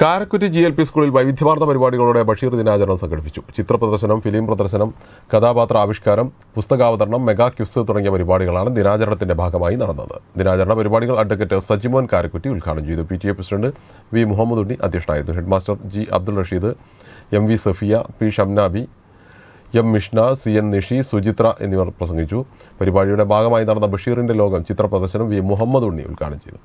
Karakkutty G L P സ്കൂളിൽ വൈവിധ്യമാർന്ന പരിപാടികളോടെ ബഷീർ ദിനാചരണം സംഘടിപ്പിച്ചു. ചിത്ര പ്രദർശനം ഫിലിം പ്രദർശനം കഥാപാത്ര ആവിഷ്കാരം പുസ്തകാവതരണം മെഗാ ക്യുസ് തുടങ്ങിയ പരിപാടികളാണ് ദിനാചരണത്തിന്റെ ഭാഗമായി നടന്നത്. ദിനാചരണ പരിപാടികൾ അഡ്വക്കേറ്റ് സജിമോൻ കാരക്കുറ്റി ഉദ്ഘാടനം ചെയ്തു. P T A president V Muhammad Unni അധ്യക്ഷനായിരുന്നു. Headmaster G Abdul Rasheed M V Safiya P Shamnabi M Mishna C N Nishi Suchithra എന്നിവർ പ്രസംഗിച്ചു. പരിപാടിയുടെ ഭാഗമായി നടന്ന ബഷീറിന്റെ ലോകം ചിത്ര പ്രദർശനം വി മുഹമ്മദ് ഉണ്ണി ഉദ്ഘാടനം ചെയ്തു.